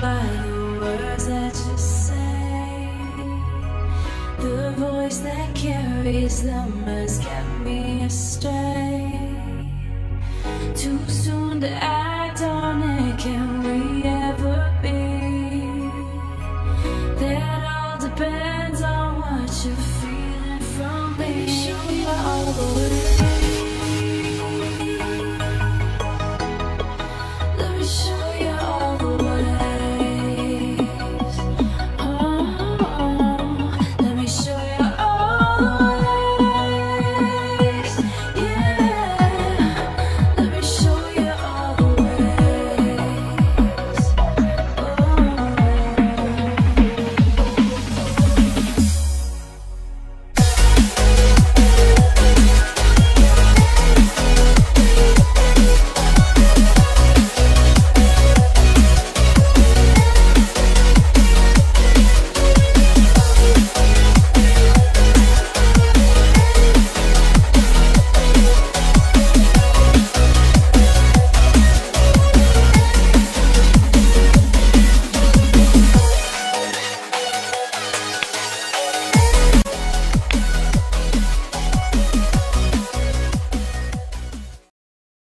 by the words that you say. The voice that carries them has kept me astray. Too soon to act on it, can we ever be? That all depends on what you're feeling from me. Show me all the way